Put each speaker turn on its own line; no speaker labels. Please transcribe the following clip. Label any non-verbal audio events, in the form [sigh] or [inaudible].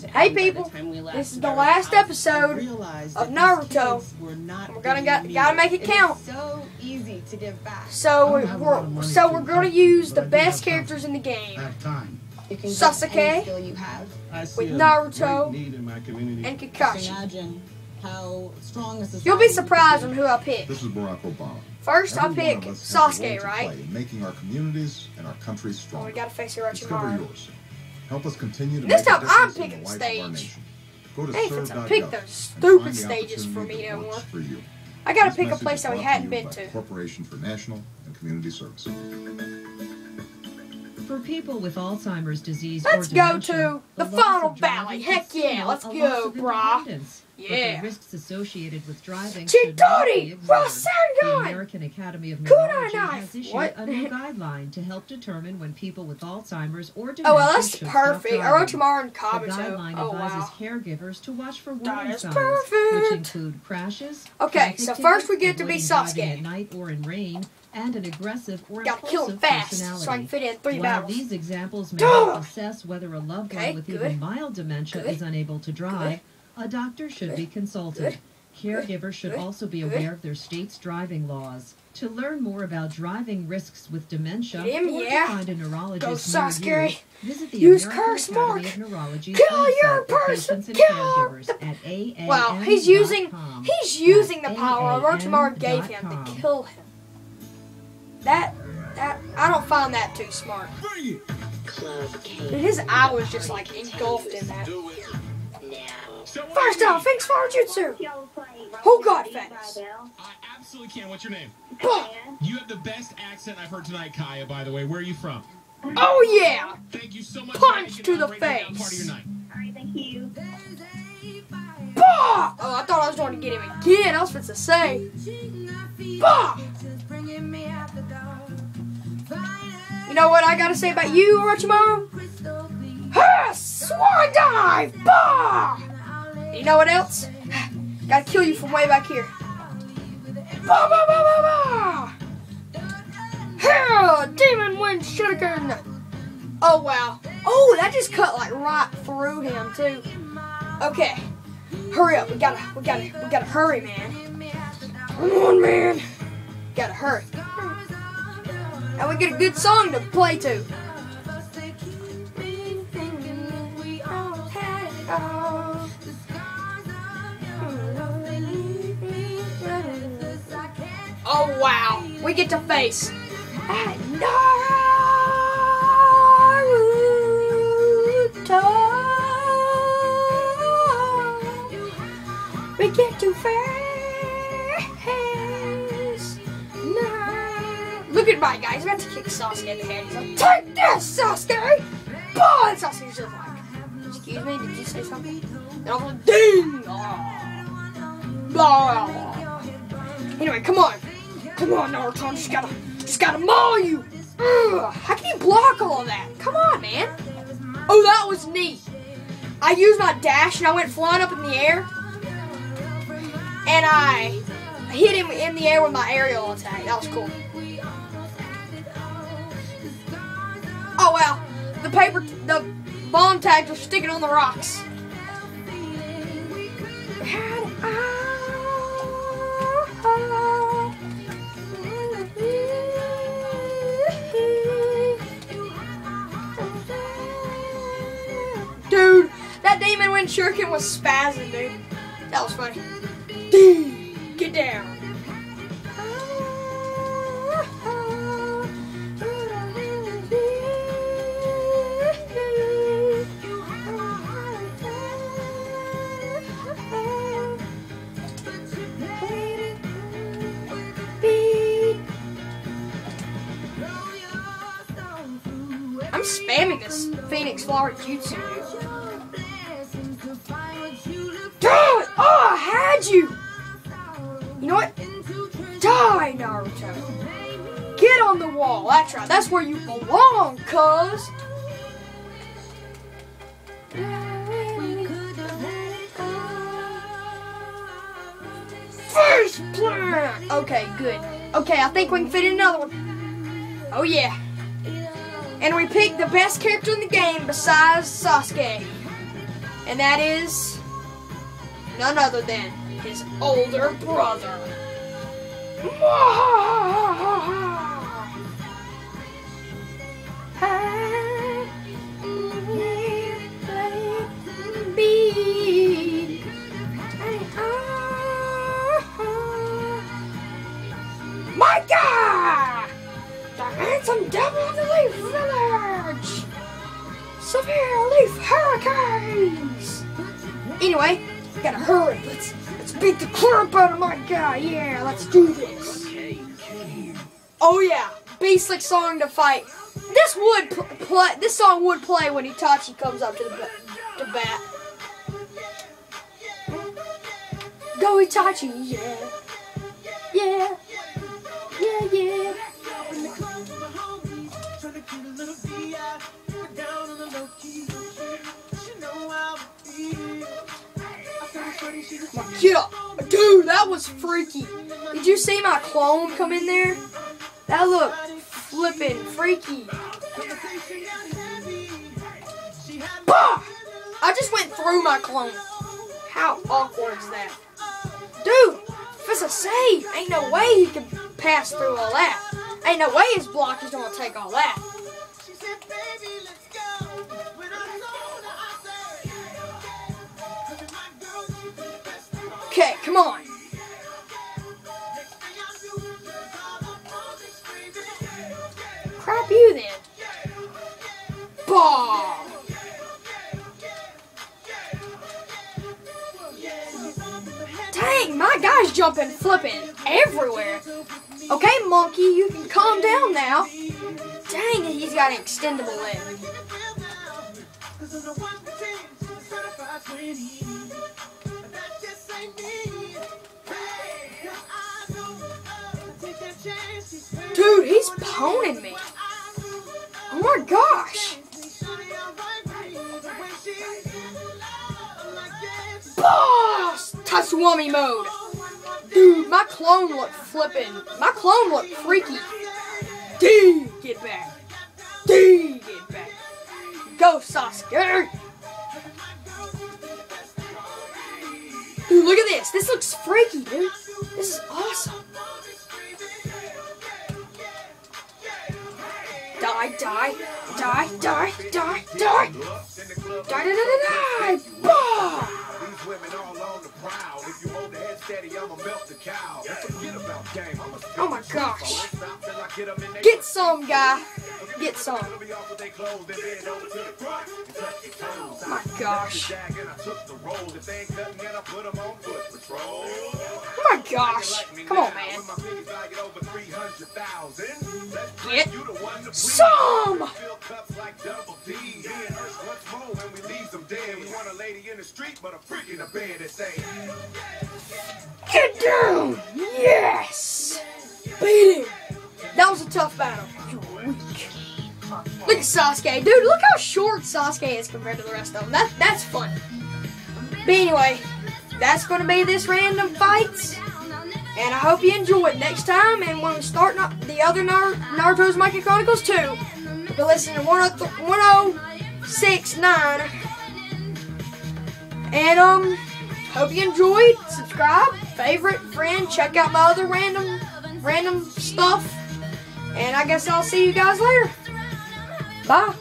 grown
Hey,
end the
people,
time we left
this is the last
house.
episode of Naruto.
these kids were not
We're gonna
being
got, gotta make it
is
count.
so easy to give back.
So
I don't have a lot of
we're so
to
we're gonna use the best
have time.
characters in the game
have time.
You can
Sasuke
get any skill you have.
With Naruto
great need in my community.
and Kakashi.
imagine how strong a society
You'll be surprised on who I pick.
This is Barack Obama.
First, I pick
one of us has a role
Sasuke, right?
play making our communities and our country
Oh, we gotta face
Discover
Orochimaru.
yours. Help us continue to
This
make
time I'm picking
the
stage.
Our. Go to
Hey, Fitz, I
serve.gov
those stupid stages for me no more.
For you.
I gotta
This
pick a place
is
that we hadn't been to.
Corporation for National and Community Service.
For people with Alzheimer's disease
Let's
or
go
dementia,
to the
loss
final valley. Heck yeah, let's go,
loss of
brah.
Independence. But
Yeah.
the risks associated with driving should not be
Chidori
ignored. The American Academy of Neurology has issued
What?
a new [laughs] guideline to help determine when people with Alzheimer's or dementia
Oh well, that's perfect.
stop driving.
Orochimaru and
The guideline
Oh
advises
wow.
caregivers to watch for warning signs,
perfect.
which include crashes.
Okay, so first we get to be Sasuke.
at night or in rain, and an aggressive or
Gotta kill him fast so I can fit in three
While
battles.
these examples [gasps] may help assess whether a loved
Okay,
one with
good.
even mild dementia
Good.
is unable to drive, a doctor should be consulted. Caregivers should also be aware of their state's driving laws. To learn more about driving risks with dementia
Him,
or
yeah.
to find a
Go
neurologist near
Sasuke.
you, visit the
Use
American
curse
Academy
mark.
of Neurology's
Kill
website
your person.
patients and
Kill
caregivers at AAN.
Wow, he's using
com.
he's using the power Orochimaru gave him
dot
to kill him. That that I don't find that too smart. Dude, his eye was just like engulfed in that. First off, thanks for jutsu. Who got Fennis?
I absolutely can. What's your name?
Bah.
You have the best accent I've heard tonight, Kaya, by the way. Where are you from?
Oh yeah!
Thank you so much.
Punch to the
that right now
face.
Of your night.
Bah! Oh, I thought I was going to get him again. I was supposed to say. Bah! You know what I gotta say about you, Orochimaru? Ha! Swan dive! Bah! You know what else? Gotta kill you from way back here. Bah, bah, bah, bah, bah! Ha! Demon Wind Shuriken! Oh, wow. Oh, that just cut like right through him, too. Okay. Hurry up. We gotta, we gotta, we gotta hurry, man. Come on, man. Gotta hurry. And we get a good song to play to. Oh wow, we get to face Naruto. We get to face. Naruto. Look at my guys, guy. He's about to kick Sasuke in the head. He's like, "Take this, Sasuke!" Boom! And Sasuke's just like, "Excuse me, did you say something?" And I'm like, "Ding!" Blah. Anyway, come on. Come on, Naruto. I just gotta, just gotta maul you. Ugh, how can you block all of that? Come on, man. Oh, that was neat. I used my dash and I went flying up in the air. And I hit him in the air with my aerial attack. That was cool. Oh, wow. The paper, the bomb tags are sticking on the rocks. Dude, that when shuriken was spazzing, dude. That was funny. Dude, [laughs] get down. I'm spamming this Phoenix Flower Jutsu, dude. On the wall. That's right. That's where you belong, cuz. First plan! Okay, good. Okay, I think we can fit in another one. Oh, yeah. And we picked the best character in the game besides Sasuke. And and that is none other than his older brother. [laughs] Micah! The handsome devil of the leaf village! Severe leaf hurricanes! Anyway, gotta hurry. Let's let's beat the crap out of my guy. Yeah, let's do this. Oh yeah, basic song to fight. This would pl- play. This song would play when Itachi comes up to the bat. Go Itachi, yeah, yeah, yeah, yeah. Get up, dude. That was freaky. Did you see my clone come in there? That looked flippin' freaky. Bah! I just went through my clone. How awkward is that? Dude, if it's a save, ain't no way he can pass through all that. Ain't no way his block is gonna take all that. Okay, come on. Guy's jumping, flipping everywhere. Okay, monkey, you can calm down now. Dang, it, he's got an extendable leg. Dude, he's poning me. Oh my gosh. Boss! Tatsuami mode. Dude, my clone looked flipping. My clone looked freaky. D, get back. D, get back. Go, Sasuke. Dude, look at this. This looks freaky, dude. This is awesome. Die, die, die, die, die, die. Die, die, die, die, die. Bah!
Women all on the prowl. If you hold the head steady, I'ma melt the cow. Forget about game. I'ma
Oh my gosh.
I won't stop till I get 'em in they
Get some, guy. Get some. My gosh. Oh my gosh. Come on, man.
When my pennies valued over 300,000, let's
Get
you
some. Get down. Yes. Beat him. That was a tough battle. You're weak. Sasuke. Dude, look how short Sasuke is compared to the rest of them. That, that's fun. But anyway, that's going to be this random fights. And I hope you enjoy it next time. And when we start the other Nar- Naruto Uzumaki Chronicles 2, you'll be listening to 10- 1069. And, um, hope you enjoyed. Subscribe, favorite, friend, check out my other random, random stuff. And I guess I'll see you guys later. 啊